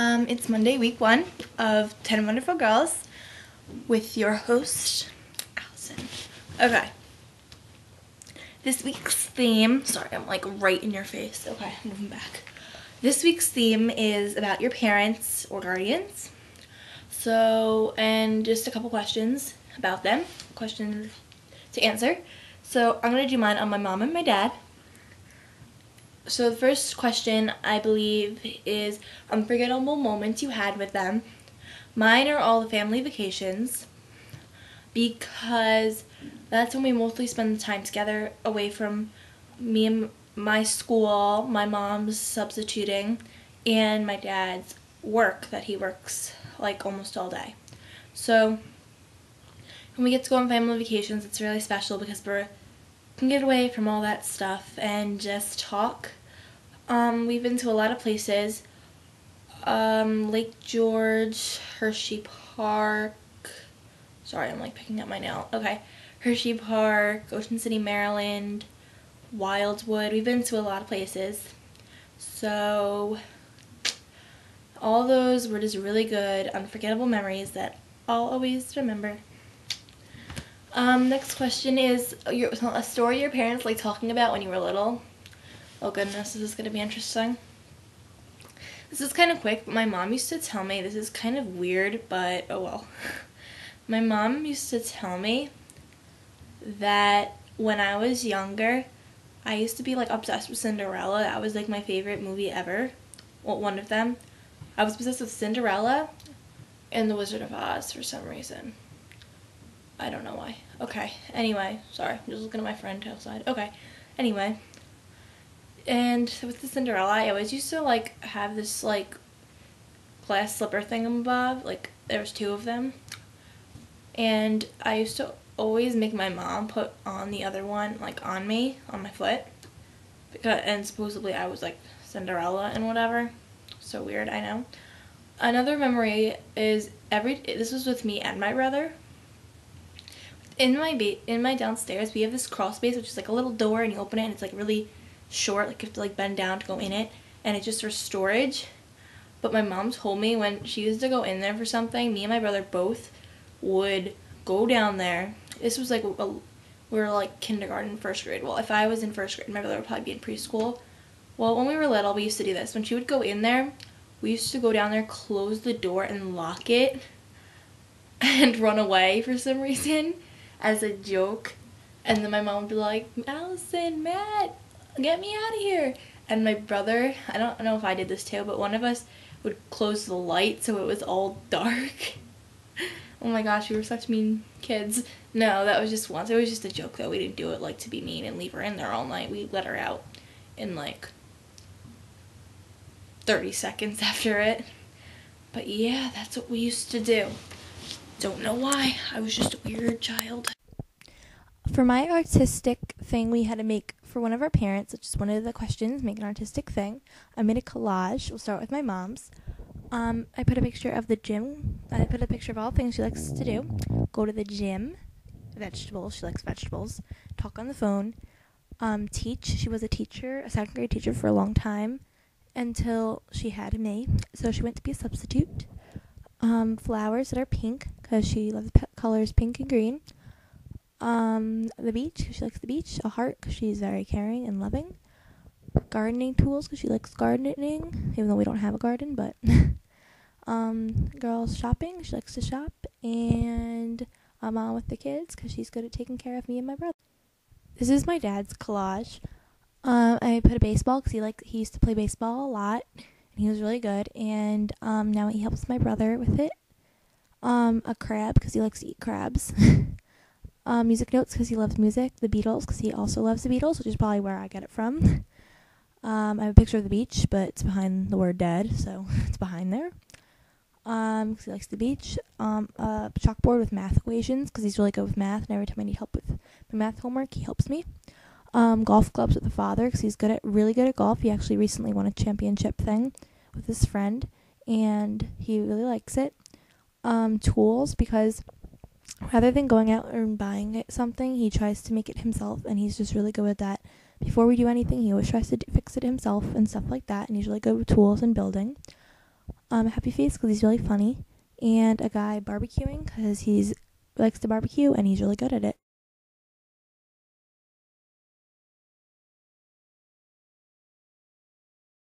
Um, it's Monday, week one of 10 Wonderful Girls with your host, Allison. Okay. This week's theme, sorry, I'm like right in your face. Okay, moving back. This week's theme is about your parents or guardians. So, and just a couple questions about them, questions to answer. So, I'm going to do mine on my mom and my dad. So, the first question I believe is unforgettable moments you had with them. Mine are all the family vacations because that's when we mostly spend the time together away from me and my school, my mom's substituting, and my dad's work that he works like almost all day. So when we get to go on family vacations, it's really special because we can get away from all that stuff and just talk. Um, we've been to a lot of places. Um, Lake George, Hershey Park. Sorry, I'm like picking up my nail. Okay. Hershey Park, Ocean City, Maryland, Wildwood. We've been to a lot of places. So all those were just really good, unforgettable memories that I'll always remember. Um, next question is your, a story your parents like talking about when you were little. Oh goodness, this is going to be interesting. This is kind of quick, but my mom used to tell me, this is kind of weird, but oh well. My mom used to tell me that when I was younger, I used to be like obsessed with Cinderella. That was like my favorite movie ever. Well, one of them. I was obsessed with Cinderella and The Wizard of Oz for some reason. I don't know why. Okay. Anyway, sorry. I'm just looking at my friend outside. Okay. Anyway. And with the Cinderella, I always used to like have this like glass slipper thing above. Like there was two of them. And I used to always make my mom put on the other one like on me, on my foot. Because and supposedly I was like Cinderella and whatever. So weird, I know. Another memory is every this was with me and my brother. In my ba- in my downstairs, we have this crawl space which is like a little door and you open it and it's like really short, like you have to like bend down to go in it and it's just for storage. But my mom told me when she used to go in there for something, me and my brother both would go down there. This was like a, we were like kindergarten, first grade. Well, if I was in first grade, my brother would probably be in preschool. Well, when we were little, we used to do this. When she would go in there, we used to go down there, close the door, and lock it, and run away for some reason as a joke. And then my mom would be like, Allison, Matt, get me out of here. And my brother, I don't know if I did this too, but one of us would close the light so it was all dark. oh my gosh, we were such mean kids. No, that was just once. It was just a joke though. We didn't do it like to be mean and leave her in there all night. We let her out in like 30 seconds after it. But yeah, that's what we used to do. Don't know why. I was just a weird child. For my artistic thing, we had to make for one of our parents, which is one of the questions, make an artistic thing. I made a collage. We'll start with my mom's. Um, I put a picture of the gym. I put a picture of all things she likes to do. Go to the gym, vegetables. She likes vegetables. Talk on the phone. Um, teach. She was a teacher, a second grade teacher for a long time until she had me. So she went to be a substitute. Um, flowers that are pink because she loves pe- colors pink and green. Um, the beach because she likes the beach. A heart because she's very caring and loving. Gardening tools because she likes gardening, even though we don't have a garden. But um, girls shopping. She likes to shop and a mom with the kids because she's good at taking care of me and my brother. This is my dad's collage. Um, I put a baseball because he like he used to play baseball a lot, and he was really good. And um, now he helps my brother with it. Um, a crab because he likes to eat crabs. um, music notes because he loves music. The Beatles because he also loves the Beatles, which is probably where I get it from. um, I have a picture of the beach, but it's behind the word dead, so it's behind there. Um, because he likes the beach. Um, a chalkboard with math equations because he's really good with math, and every time I need help with my math homework, he helps me um, golf clubs with the father because he's good at really good at golf. He actually recently won a championship thing with his friend, and he really likes it. Um, tools because rather than going out and buying something, he tries to make it himself, and he's just really good with that. Before we do anything, he always tries to fix it himself and stuff like that, and he's really good with tools and building. um, happy face because he's really funny, and a guy barbecuing because he's likes to barbecue and he's really good at it.